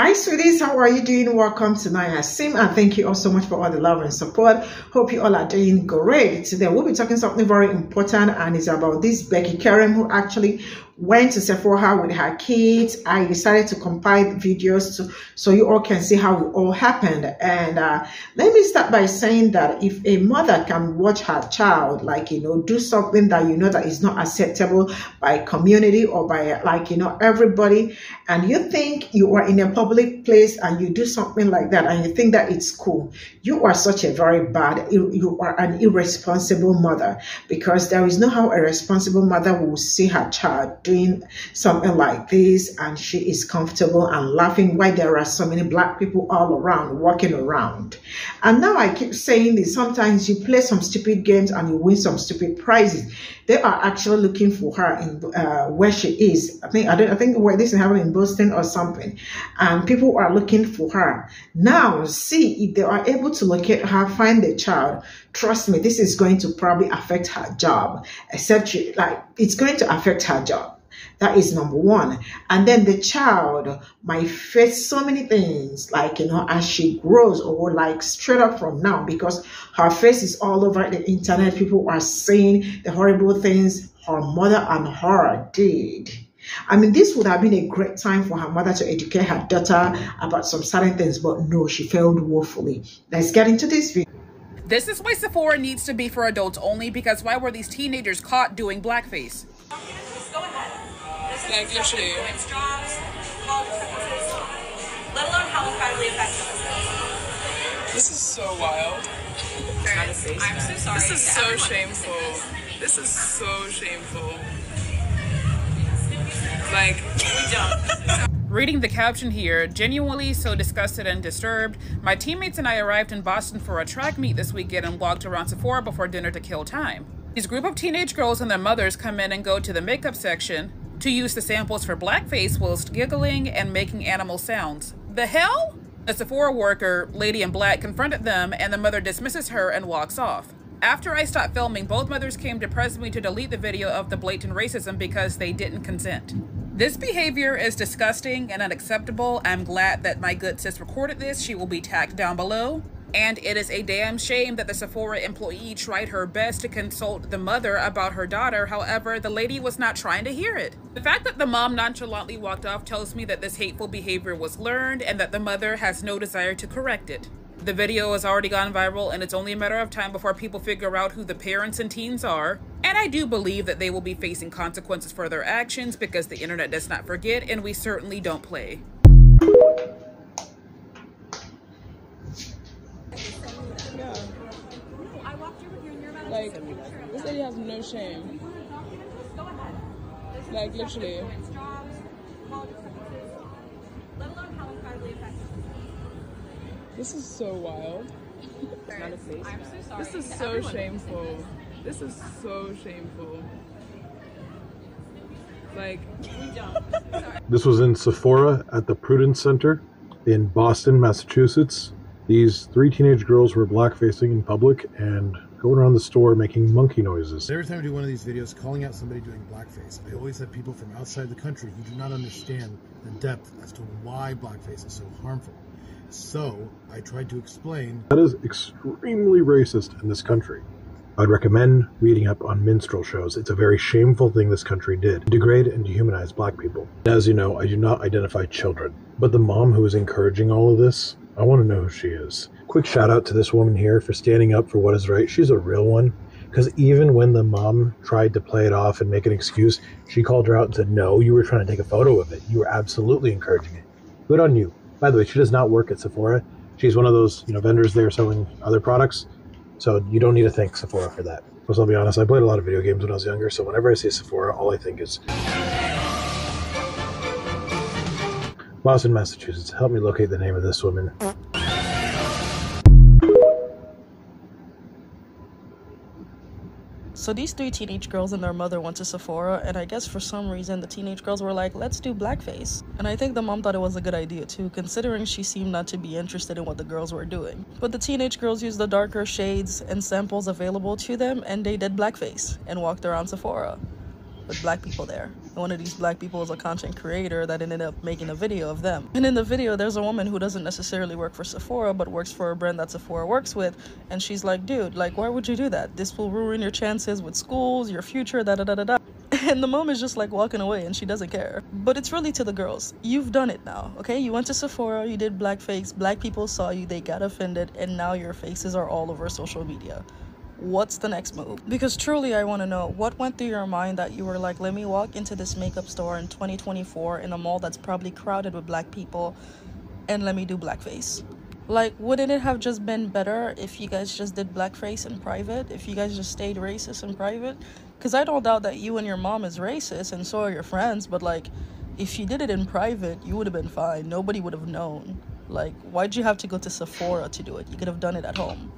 Hi, sweeties. How are you doing? Welcome to NanyaCim, and thank you all so much for all the love and support. Hope you all are doing great. Today, we'll be talking something very important, and it's about this Becky Karen who actually went to Sephora with her kids. I decided to compile videos to, so you all can see how it all happened. And uh, let me start by saying that if a mother can watch her child, like, you know, do something that you know that is not acceptable by community or by like, you know, everybody, and you think you are in a public place and you do something like that and you think that it's cool, you are such a very bad, you are an irresponsible mother because there is no how a responsible mother will see her child doing something like this and she is comfortable and laughing while there are so many black people all around walking around. And now I keep saying this, sometimes you play some stupid games and you win some stupid prizes. They are actually looking for her in uh, where she is. I think I don't I think where this is happening in Boston or something. And people are looking for her. Now see if they are able to locate her, find the child. Trust me, this is going to probably affect her job. Except she, like it's going to affect her job that is number one. And then the child might face so many things, like, you know, as she grows or like straight up from now, because her face is all over the internet. People are saying the horrible things her mother and her did. I mean, this would have been a great time for her mother to educate her daughter about some certain things, but no, she failed woefully. Let's get into this video. This is why Sephora needs to be for adults only because why were these teenagers caught doing blackface? Go ahead. Like literally. Let alone how incredibly effective This is so wild. I'm so sorry. This is so shameful. This is so shameful. Like, We don't. Reading the caption here, genuinely so disgusted and disturbed, my teammates and I arrived in Boston for a track meet this weekend and walked around Sephora before dinner to kill time. These group of teenage girls and their mothers come in and go to the makeup section to use the samples for blackface whilst giggling and making animal sounds. The hell? A Sephora worker, Lady in Black, confronted them and the mother dismisses her and walks off. After I stopped filming, both mothers came to press me to delete the video of the blatant racism because they didn't consent. This behavior is disgusting and unacceptable. I'm glad that my good sis recorded this. She will be tagged down below. And it is a damn shame that the Sephora employee tried her best to consult the mother about her daughter. However, the lady was not trying to hear it. The fact that the mom nonchalantly walked off tells me that this hateful behavior was learned and that the mother has no desire to correct it. The video has already gone viral and it's only a matter of time before people figure out who the parents and teens are. And I do believe that they will be facing consequences for their actions because the internet does not forget and we certainly don't play. Like, this lady has no shame. Like, literally. Let alone how incredibly effective. This is so wild. I'm so. This is so shameful. This is so shameful. Like, This was in Sephora at the Prudential Center in Boston, Massachusetts. These three teenage girls were blackfacing in public and going around the store making monkey noises. Every time I do one of these videos calling out somebody doing blackface, I always have people from outside the country who do not understand the depth as to why blackface is so harmful. So I tried to explain That is extremely racist in this country. I'd recommend reading up on minstrel shows. It's a very shameful thing this country did degrade and dehumanize black people. As you know, I do not identify children, but the mom who is encouraging all of this, I want to know who she is. Quick shout out to this woman here for standing up for what is right. She's a real one. Because even when the mom tried to play it off and make an excuse, she called her out and said, No, you were trying to take a photo of it. You were absolutely encouraging it. Good on you. By the way, she does not work at Sephora. She's one of those, you know, vendors there selling other products. So you don't need to thank Sephora for that. Because I'll be honest, I played a lot of video games when I was younger, so whenever I see Sephora, all I think is Boston, Massachusetts. Help me locate the name of this woman. So these three teenage girls and their mother went to Sephora, and I guess for some reason the teenage girls were like, let's do blackface. And I think the mom thought it was a good idea too, considering she seemed not to be interested in what the girls were doing. But the teenage girls used the darker shades and samples available to them, and they did blackface and walked around Sephora with black people there. One of these black people is a content creator that ended up making a video of them. And in the video, there's a woman who doesn't necessarily work for Sephora, but works for a brand that Sephora works with. And she's like, dude, like, why would you do that? This will ruin your chances with schools, your future, da da da da da. And the mom is just like walking away and she doesn't care. But it's really to the girls. You've done it now, okay? You went to Sephora, you did blackface, black people saw you, they got offended, and now your faces are all over social media what's the next move? Because truly, I want to know what went through your mind that you were like, let me walk into this makeup store in 2024 in a mall that's probably crowded with black people and let me do blackface. Like, wouldn't it have just been better if you guys just did blackface in private? If you guys just stayed racist in private? Because I don't doubt that you and your mom is racist and so are your friends, but like, if you did it in private, you would have been fine. Nobody would have known. Like, why'd you have to go to Sephora to do it? You could have done it at home.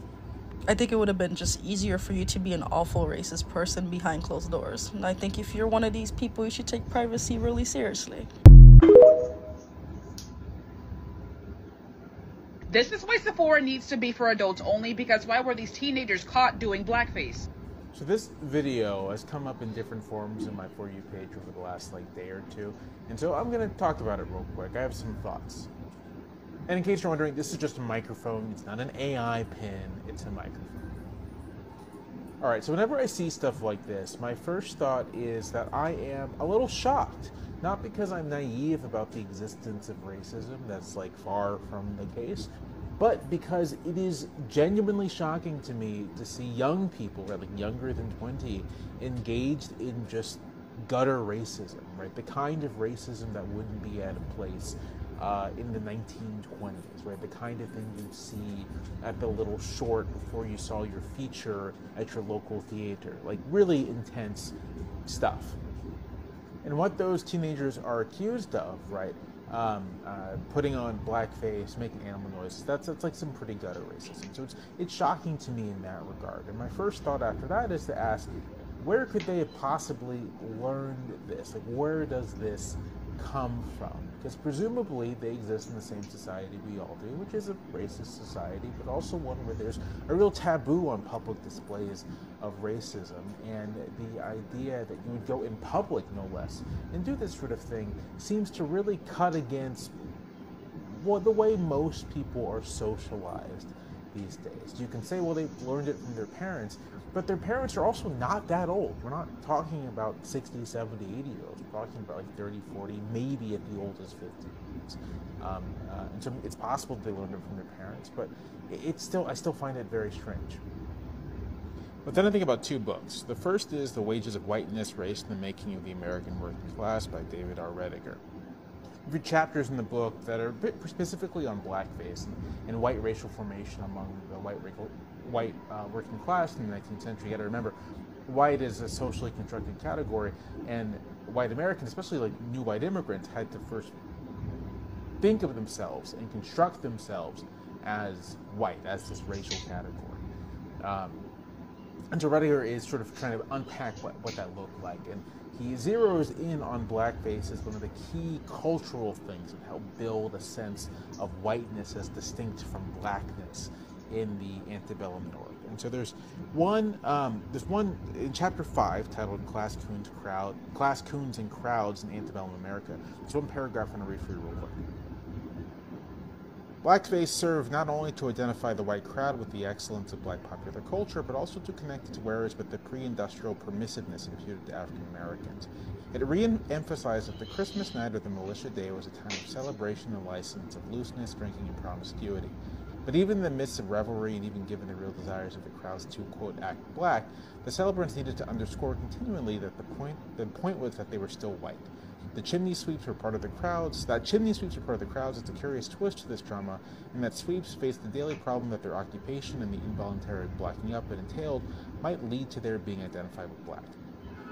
I think it would have been just easier for you to be an awful racist person behind closed doors. And I think if you're one of these people, you should take privacy really seriously. This is why Sephora needs to be for adults only because why were these teenagers caught doing blackface? So this video has come up in different forms in my For You page over the last like day or two, and so I'm gonna talk about it real quick. I have some thoughts. And in case you're wondering, this is just a microphone. It's not an AI pin, it's a microphone. Alright, so whenever I see stuff like this, my first thought is that I am a little shocked. Not because I'm naive about the existence of racism, that's like far from the case, but because it is genuinely shocking to me to see young people, right, like younger than 20, engaged in just gutter racism, right? The kind of racism that wouldn't be out of place uh, in the 1920s, right? The kind of thing you'd see at the little short before you saw your feature at your local theater. Like really intense stuff. And what those teenagers are accused of, right? Um, uh, putting on blackface, making animal noises, that's, that's like some pretty gutter racism. So it's, it's shocking to me in that regard. And my first thought after that is to ask, where could they have possibly learned this? Like, where does this come from? Because presumably they exist in the same society we all do, which is a racist society, but also one where there's a real taboo on public displays of racism. And the idea that you would go in public, no less, and do this sort of thing seems to really cut against well, the way most people are socialized these days. You can say, well, they learned it from their parents, but their parents are also not that old. We're not talking about 60, 70, 80 year olds. We're talking about like 30, 40, maybe at the oldest 50. Um, uh, and so it's possible they learned it from their parents, but it's still, I still find it very strange. But then I think about two books. The first is The Wages of Whiteness, Race, and the Making of the American Working Class by David R. Roediger read chapters in the book that are specifically on blackface and, and white racial formation among the white, white uh, working class in the 19th century. You got to remember, white is a socially constructed category, and white Americans, especially like new white immigrants, had to first think of themselves and construct themselves as white, as this racial category. Um, and so Roediger is sort of trying to unpack what, what that looked like. And he zeroes in on blackface as one of the key cultural things that help build a sense of whiteness as distinct from blackness in the antebellum North. And so there's one, um, there's one in chapter five titled "Class Coons Crowd, Class Coons and Crowds in Antebellum America." There's one paragraph I'm going to read for you real quick. Blackface served not only to identify the white crowd with the excellence of black popular culture, but also to connect its wearers with the pre-industrial permissiveness imputed to African Americans. It re-emphasized that the Christmas night or the militia day was a time of celebration and license, of looseness, drinking, and promiscuity. But even in the midst of revelry and even given the real desires of the crowds to, quote, act black, the celebrants needed to underscore continually that the point, the point was that they were still white. The chimney sweeps were part of the crowds. That chimney sweeps were part of the crowds. It's a curious twist to this drama, and that sweeps faced the daily problem that their occupation and the involuntary blacking up it entailed might lead to their being identified with black.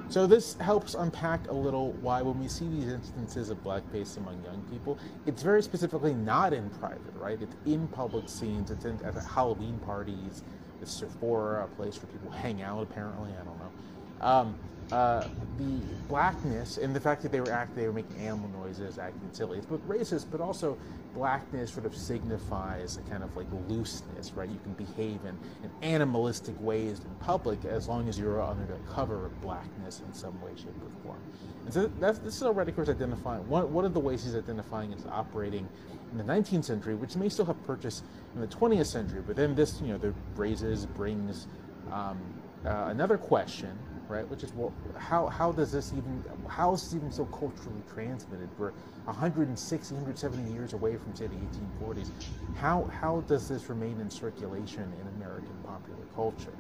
So this helps unpack a little why when we see these instances of blackface among young people, it's very specifically not in private, right? It's in public scenes. It's in, at Halloween parties. It's Sephora, a place where people hang out. Apparently, I don't know. Um, uh, the blackness and the fact that they were acting, they were making animal noises, acting silly. It's both racist, but also blackness sort of signifies a kind of like looseness, right? You can behave in, in animalistic ways in public as long as you're under the cover of blackness in some way, shape, or form. And so that's, this is already, of course, identifying one, one of the ways he's identifying is operating in the 19th century, which may still have purchase in the 20th century. But then this, you know, the raises brings um, uh, another question right? Which is well, how how does this even how is this even so culturally transmitted? We're 160, 170 years away from say the 1840s. How how does this remain in circulation in American popular culture?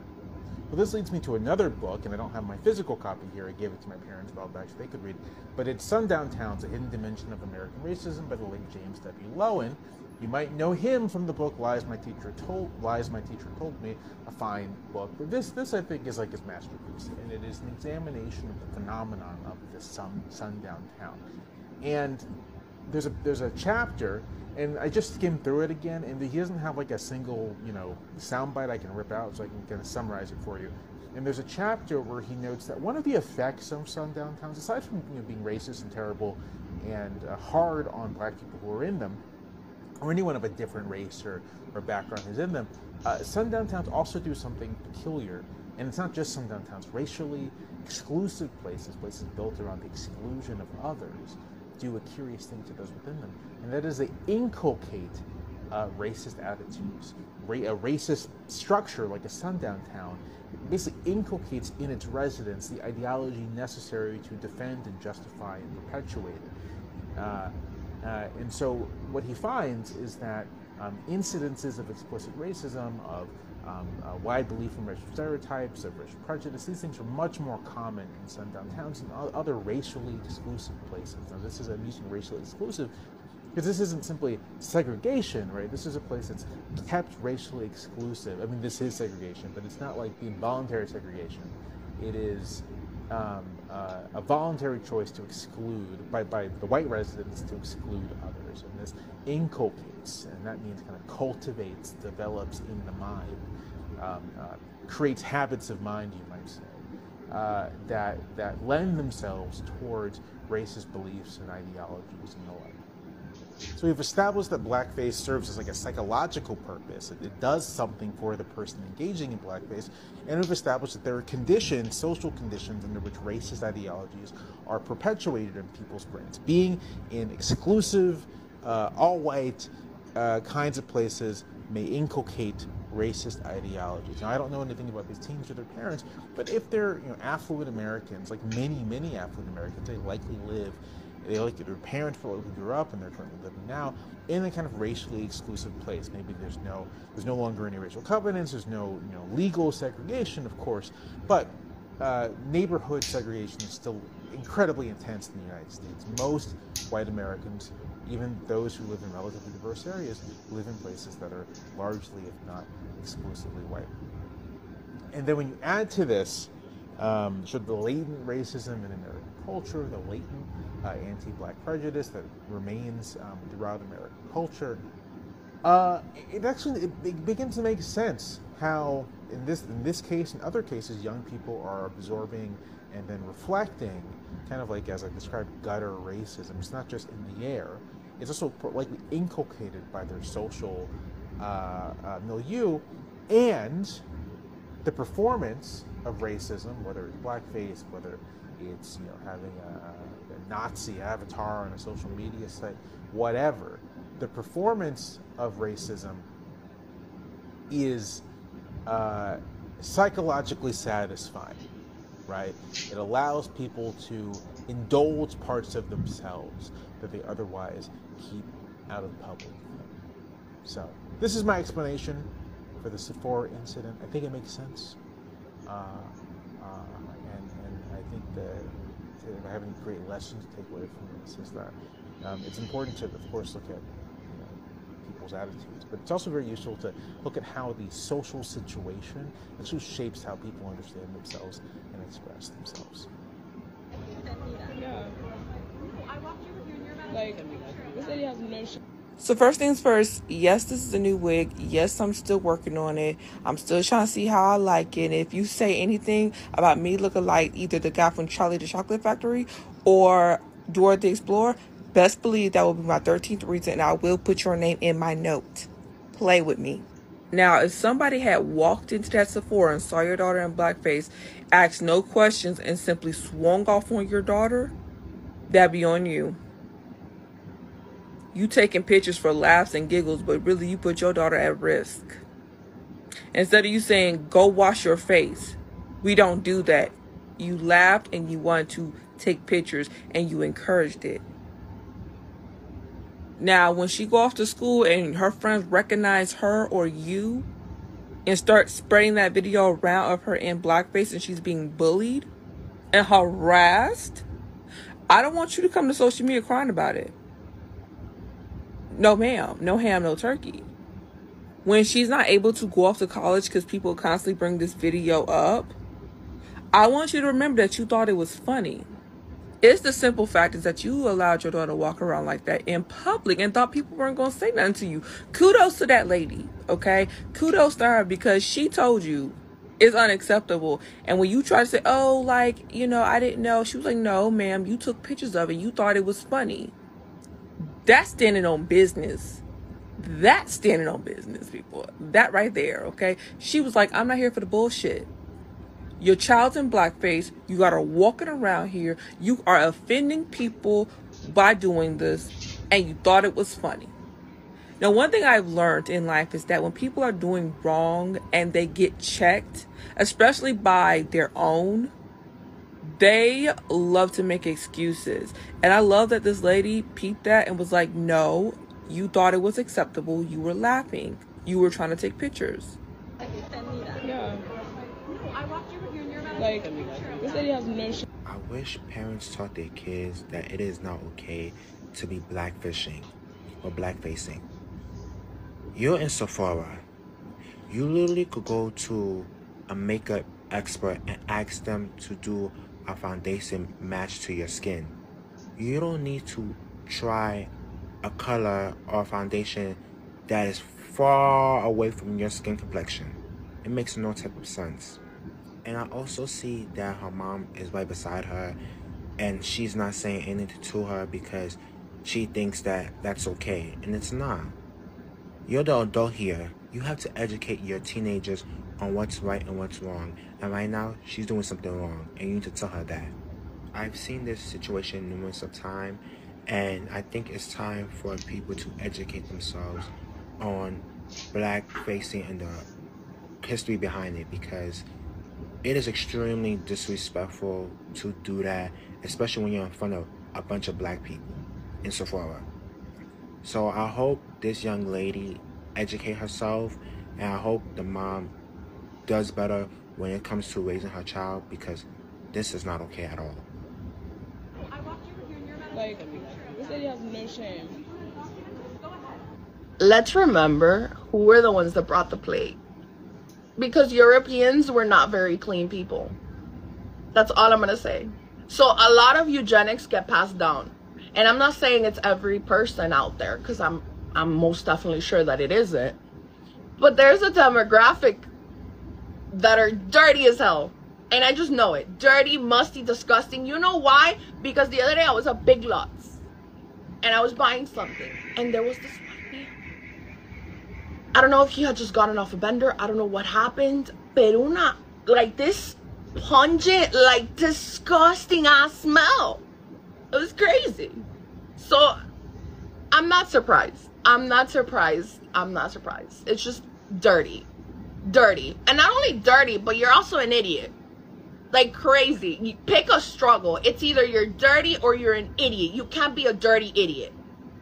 Well, this leads me to another book, and I don't have my physical copy here. I gave it to my parents a while back so they could read. But it's Sundown Towns, A Hidden Dimension of American Racism by the late James W. Loewen. You might know him from the book Lies My Teacher Told Lies My Teacher Told Me, a fine book. But this this I think is like his masterpiece, and it is an examination of the phenomenon of this sun, sundown town. And there's a there's a chapter, and I just skimmed through it again, and he doesn't have like a single you know soundbite I can rip out, so I can kind of summarize it for you. And there's a chapter where he notes that one of the effects of sundown towns, aside from you know, being racist and terrible and uh, hard on black people who are in them, or anyone of a different race or, or background who's in them, uh, sundown towns also do something peculiar. And it's not just sundown towns, racially exclusive places, places built around the exclusion of others, do a curious thing to those within them. And that is they inculcate uh, racist attitudes. Ra- a racist structure like a sundown town basically inculcates in its residents the ideology necessary to defend and justify and perpetuate it. Uh, uh, and so what he finds is that um, incidences of explicit racism, of um, wide belief in racial stereotypes, of racial prejudice, these things are much more common in sundown towns and other racially exclusive places. Now, this is, I'm using racially exclusive because this isn't simply segregation, right? This is a place that's kept racially exclusive. I mean, this is segregation, but it's not like the involuntary segregation. It is um, uh, a voluntary choice to exclude by, by the white residents to exclude others, and this inculcates, and that means kind of cultivates, develops in the mind, um, uh, creates habits of mind, you might say, uh, that that lend themselves towards racist beliefs and ideologies and the like. So we've established that blackface serves as like a psychological purpose. It, does something for the person engaging in blackface. And we've established that there are conditions, social conditions, under which racist ideologies are perpetuated in people's brains. Being in exclusive, uh, all white uh, kinds of places may inculcate racist ideologies. Now, I don't know anything about these teens or their parents, but if they're you know, affluent Americans, like many, many affluent Americans, they likely live they like their parents who grew up and they're currently living now in a kind of racially exclusive place. Maybe there's no there's no longer any racial covenants. There's no you know legal segregation, of course, but uh, neighborhood segregation is still incredibly intense in the United States. Most white Americans, even those who live in relatively diverse areas, live in places that are largely, if not exclusively white. And then when you add to this um, sort of the latent racism in American culture, the latent uh, anti-black prejudice that remains um, throughout American culture, uh, it actually it, begins to make sense how in this in this case and other cases young people are absorbing and then reflecting kind of like as I described gutter racism. It's not just in the air; it's also likely inculcated by their social uh, uh, milieu and the performance of racism, whether it's blackface, whether it's you know having a Nazi avatar on a social media site, whatever. The performance of racism is uh, psychologically satisfying, right? It allows people to indulge parts of themselves that they otherwise keep out of public. So, this is my explanation for the Sephora incident. I think it makes sense. Uh, uh, and, and I think that if I have any great lessons to take away from this is that um, it's important to, of course, look at you know, people's attitudes, but it's also very useful to look at how the social situation actually shapes how people understand themselves and express themselves. Yeah. Like, this lady has no. So first things first, yes, this is a new wig. Yes, I'm still working on it. I'm still trying to see how I like it. And if you say anything about me looking like either the guy from Charlie the Chocolate Factory or Dora the Explorer, best believe that will be my 13th reason and I will put your name in my note. Play with me. Now, if somebody had walked into that Sephora and saw your daughter in blackface, asked no questions, and simply swung off on your daughter, that'd be on you you taking pictures for laughs and giggles, but really you put your daughter at risk. Instead of you saying, go wash your face, we don't do that. You laughed and you wanted to take pictures and you encouraged it. Now, when she go off to school and her friends recognize her or you and start spreading that video around of her in blackface and she's being bullied and harassed, I don't want you to come to social media crying about it. No, ma'am. No ham, no turkey. When she's not able to go off to college because people constantly bring this video up, I want you to remember that you thought it was funny. It's the simple fact is that you allowed your daughter to walk around like that in public and thought people weren't going to say nothing to you. Kudos to that lady, okay? Kudos to her because she told you it's unacceptable. And when you try to say, oh, like, you know, I didn't know, she was like, no, ma'am, you took pictures of it. You thought it was funny. That's standing on business. That's standing on business, people. That right there, okay? She was like, I'm not here for the bullshit. Your child's in blackface. You got her walking around here. You are offending people by doing this, and you thought it was funny. Now, one thing I've learned in life is that when people are doing wrong and they get checked, especially by their own, they love to make excuses. And I love that this lady peeped that and was like, no, you thought it was acceptable. You were laughing. You were trying to take pictures. Yeah. Like, this lady has no sh- I wish parents taught their kids that it is not okay to be blackfishing or blackfacing. You're in Sephora. You literally could go to a makeup expert and ask them to do a foundation match to your skin. You don't need to try a color or foundation that is far away from your skin complexion. It makes no type of sense. And I also see that her mom is right beside her and she's not saying anything to her because she thinks that that's okay. And it's not. You're the adult here. You have to educate your teenagers on what's right and what's wrong. And right now, she's doing something wrong, and you need to tell her that. I've seen this situation numerous of times, and I think it's time for people to educate themselves on black facing and the history behind it because it is extremely disrespectful to do that, especially when you're in front of a bunch of black people in Sephora. So I hope this young lady educate herself and I hope the mom does better when it comes to raising her child because this is not okay at all. Like, this lady has no shame. Let's remember who were the ones that brought the plague. Because Europeans were not very clean people. That's all I'm going to say. So a lot of eugenics get passed down. And I'm not saying it's every person out there because I'm I'm most definitely sure that it isn't. But there's a demographic that are dirty as hell. And I just know it. Dirty, musty, disgusting. You know why? Because the other day I was at Big Lots. And I was buying something. And there was this white man. I don't know if he had just gotten off a bender. I don't know what happened. Pero una, like this pungent, like disgusting ass smell. It was crazy. So I'm not surprised. I'm not surprised. I'm not surprised. It's just dirty dirty. And not only dirty, but you're also an idiot. Like crazy. You pick a struggle. It's either you're dirty or you're an idiot. You can't be a dirty idiot.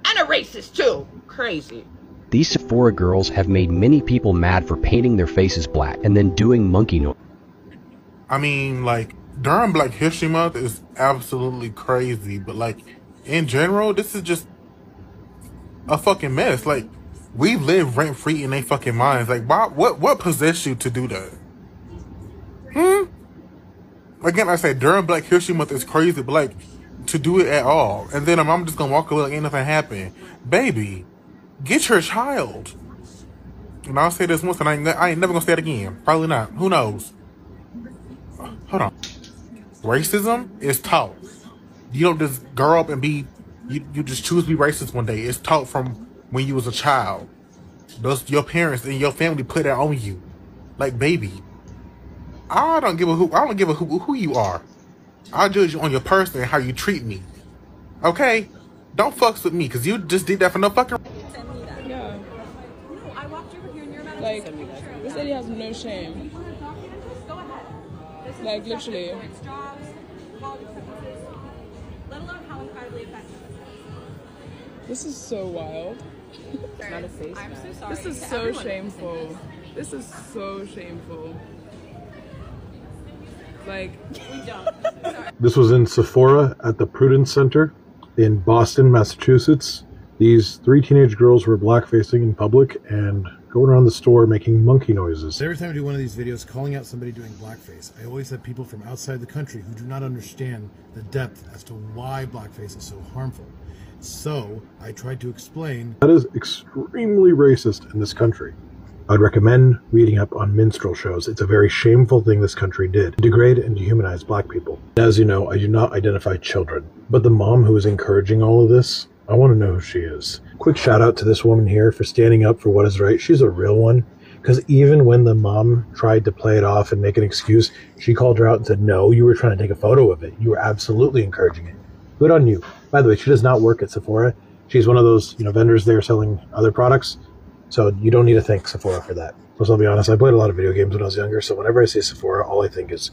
And a racist too. Crazy. These Sephora girls have made many people mad for painting their faces black and then doing monkey noise. I mean, like, during Black History Month is absolutely crazy, but like, in general, this is just a fucking mess. Like, we live rent free in their fucking minds. Like, why, what, what possessed you to do that? Hmm. Again, I say during Black History Month is crazy, but like to do it at all, and then I'm just gonna walk away like ain't nothing happened, baby. get your child. And I'll say this once, and I ain't, I ain't never gonna say it again. Probably not. Who knows? Hold on. Racism is taught. You don't just grow up and be. You, you just choose to be racist one day. It's taught from when you was a child. Those your parents and your family put that on you, like baby. I don't give a who. I don't give a who, who you are. I judge you on your person and how you treat me. Okay, don't fucks with me because you just did that for no fucking. Yeah. Like, this lady has no shame. Like, literally. Let alone how incredibly effective This is so. I'm so sorry. This is so everyone. shameful. This is so shameful. Like, We don't. This was in Sephora at the Prudential Center in Boston, Massachusetts. These three teenage girls were blackfacing in public and going around the store making monkey noises. Every time I do one of these videos calling out somebody doing blackface, I always have people from outside the country who do not understand the depth as to why blackface is so harmful. So I tried to explain That is extremely racist in this country. I'd recommend reading up on minstrel shows. It's a very shameful thing this country did degrade and dehumanize black people. As you know, I do not identify children, but the mom who is encouraging all of this, I want to know who she is. Quick shout out to this woman here for standing up for what is right. She's a real one. Because even when the mom tried to play it off and make an excuse, she called her out and said, No, you were trying to take a photo of it. You were absolutely encouraging it. Good on you. By the way, she does not work at Sephora. She's one of those, you know, vendors there selling other products. So you don't need to thank Sephora for that. Plus, I'll be honest, I played a lot of video games when I was younger, so whenever I see Sephora, all I think is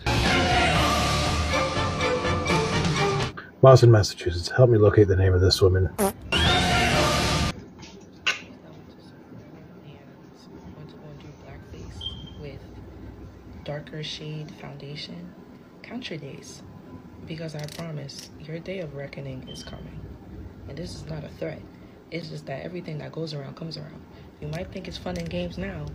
Boston, Massachusetts. Help me locate the name of this woman. darker shade foundation, Country days. Because I promise, your day of reckoning is coming. And this is not a threat. It's just that everything that goes around comes around. You might think it's fun and games now,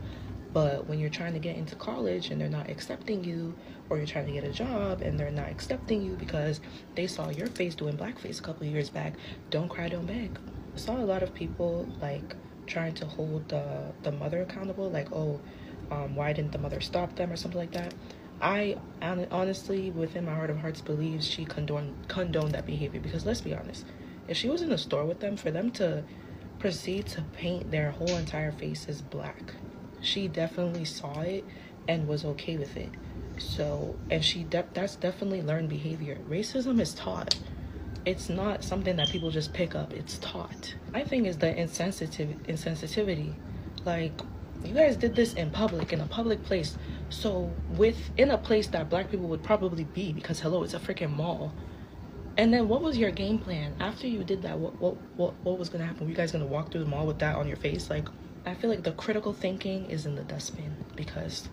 but when you're trying to get into college and they're not accepting you, or you're trying to get a job and they're not accepting you because they saw your face doing blackface a couple years back, don't cry, don't beg. I saw a lot of people like trying to hold the the mother accountable, like, oh, um, why didn't the mother stop them or something like that. I honestly, within my heart of hearts, believes she condoned condoned that behavior because let's be honest, if she was in the store with them, for them to proceed to paint their whole entire faces black, she definitely saw it and was okay with it. So, and she de- that's definitely learned behavior. Racism is taught. It's not something that people just pick up. It's taught. My thing is the insensitive insensitivity. Like you guys did this in public in a public place. So with in a place that black people would probably be because hello, it's a freaking mall. And then what was your game plan after you did that? What what what, what was gonna happen? Were you guys gonna walk through the mall with that on your face? Like I feel like the critical thinking is in the dustbin because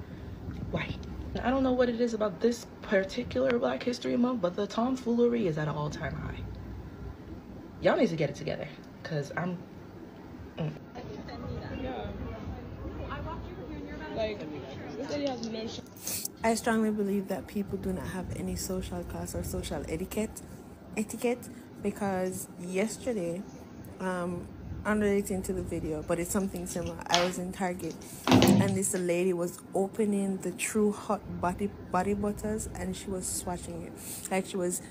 why? I don't know what it is about this particular Black History Month, but the tomfoolery is at an all-time high. Y'all need to get it together, cause I'm. mm. Like, I strongly believe that people do not have any social class or social etiquette etiquette because yesterday, um, unrelating to the video, but it's something similar. I was in Target and this lady was opening the Tree Hut body body butters and she was swatching it. Like she was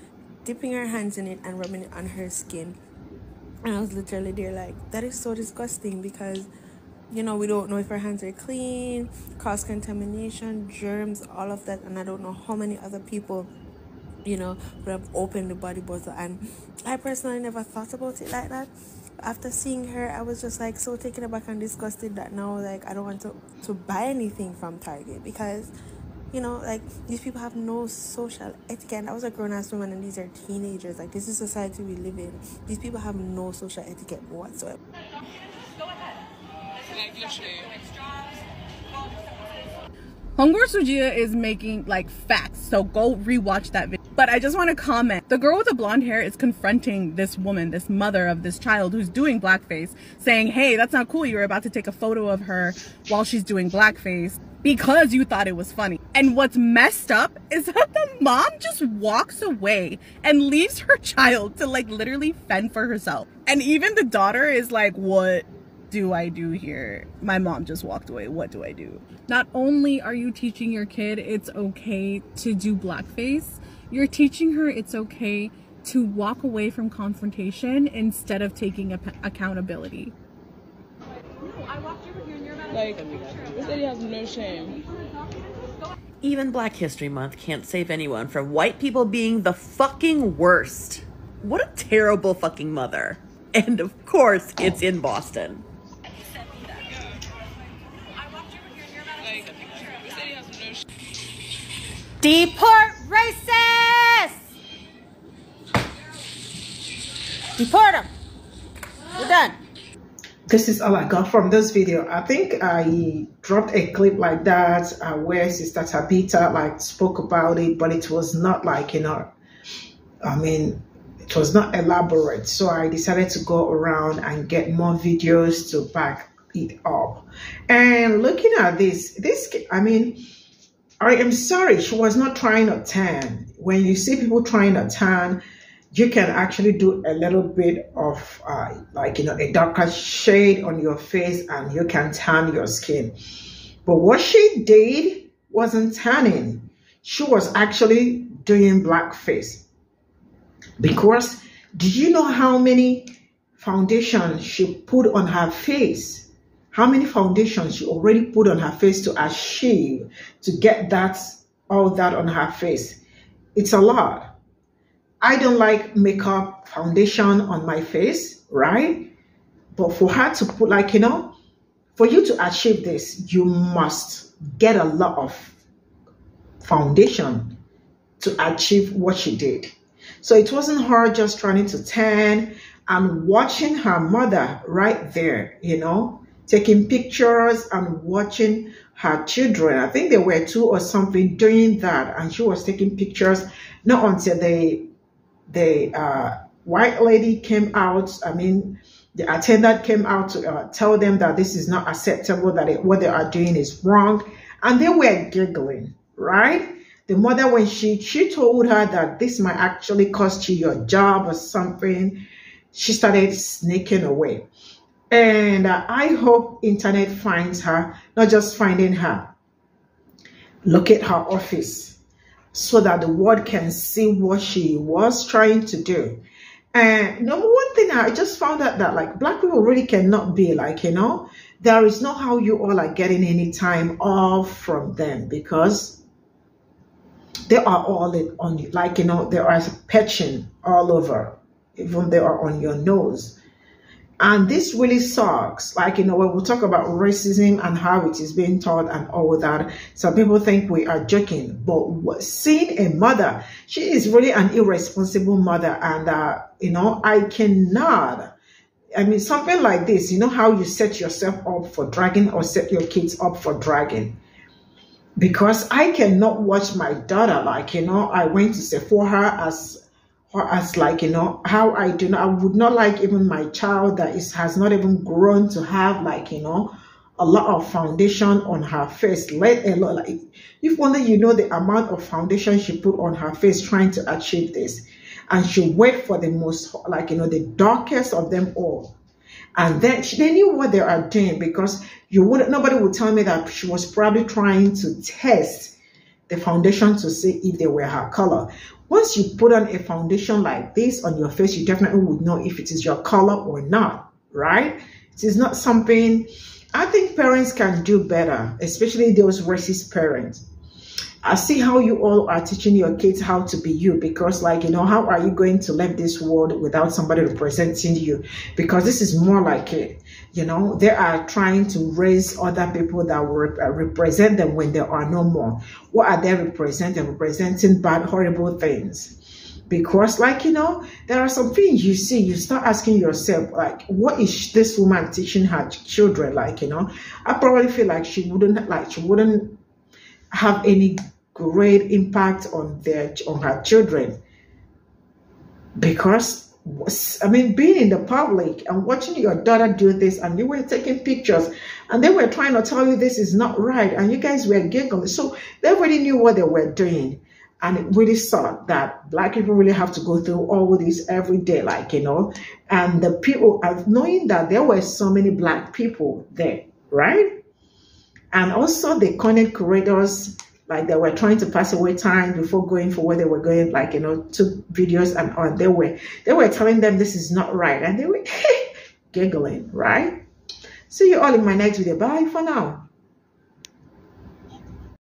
dipping her hands in it and rubbing it on her skin. And I was literally there like, that is so disgusting because you know, we don't know if our hands are clean, cross contamination, germs, all of that, and I don't know how many other people, you know, would have opened the body bottle. And I personally never thought about it like that. After seeing her, I was just like so taken aback and disgusted that now, like, I don't want to, to buy anything from Target because, you know, like, these people have no social etiquette. And I was a grown ass woman, and these are teenagers. Like, this is society we live in. These people have no social etiquette whatsoever. Literally. Sujia is making like facts, so go rewatch that video. But I just want to comment. The girl with the blonde hair is confronting this woman, this mother of this child who's doing blackface, saying, Hey, that's not cool. You're about to take a photo of her while she's doing blackface because you thought it was funny. And what's messed up is that the mom just walks away and leaves her child to like literally fend for herself. And even the daughter is like, What? Do I do here? My mom just walked away. What do I do? Not only are you teaching your kid it's okay to do blackface, you're teaching her it's okay to walk away from confrontation instead of taking accountability. Like, this lady has no shame. Even Black History Month can't save anyone from white people being the fucking worst. What a terrible fucking mother. And of course, it's in Boston. Deport racists! Deport them! We're done. This is all I got from this video. I think I dropped a clip like that uh, where Sister Tabitha like spoke about it, but it was not like, you know, I mean, it was not elaborate. So I decided to go around and get more videos to back it up. And looking at this, this, I mean, I am sorry, she was not trying a tan. When you see people trying a tan, you can actually do a little bit of uh, like, you know, a darker shade on your face and you can tan your skin. But what she did wasn't tanning. She was actually doing blackface. Because do you know how many foundation she put on her face? How many foundations she already put on her face to achieve to get that all that on her face? It's a lot. I don't like makeup foundation on my face right? But for her to put like you know for you to achieve this you must get a lot of foundation to achieve what she did. So it wasn't her just trying to tan and watching her mother right there you know taking pictures and watching her children. I think there were two or something doing that, and she was taking pictures. Not until the the uh, white lady came out. I mean, the attendant came out to uh, tell them that this is not acceptable. That it, what they are doing is wrong, and they were giggling. Right? The mother, when she she told her that this might actually cost you your job or something, she started sneaking away. And uh, I hope internet finds her, not just finding her. Look at her office so that the world can see what she was trying to do. And number one thing, I just found out that like black people really cannot be like, you know, there is no how you all are getting any time off from them because they are all on you, like, you know, they are patching all over, even they are on your nose. And this really sucks. Like, you know, when we talk about racism and how it is being taught and all that, some people think we are joking. But seeing a mother, she is really an irresponsible mother. And, uh, you know, I cannot. I mean, something like this, you know how you set yourself up for dragging or set your kids up for dragging? Because I cannot watch my daughter, like, you know, I went to Sephora as or as like you know how I do not I would not like even my child that is has not even grown to have like you know a lot of foundation on her face. Let alone like if only you know the amount of foundation she put on her face trying to achieve this and she wait for the most like you know the darkest of them all and then she, they knew what they are doing because you would nobody would tell me that she was probably trying to test the foundation to see if they were her color once you put on a foundation like this on your face, you definitely would know if it is your color or not, right? It is not something I think parents can do better, especially those racist parents. I see how you all are teaching your kids how to be you because like, you know, how are you going to live this world without somebody representing you? Because this is more like it. You know, they are trying to raise other people that will rep uh, represent them when there are no more. What are they representing? Representing bad, horrible things because like you know there are some things you see you start asking yourself like what is this woman teaching her children like you know i probably feel like she wouldn't like she wouldn't have any great impact on their on her children because I mean being in the public and watching your daughter do this and you were taking pictures and they were trying to tell you this is not right and you guys were giggling so they already knew what they were doing and it really sucked that black people really have to go through all this every day, like, you know, and the people, uh, knowing that there were so many black people there, right? And also the content creators, like they were trying to pass away time before going for where they were going, like, you know, took videos and on. They were, they were telling them this is not right. And they were giggling, right? See you all in my next video. Bye for now.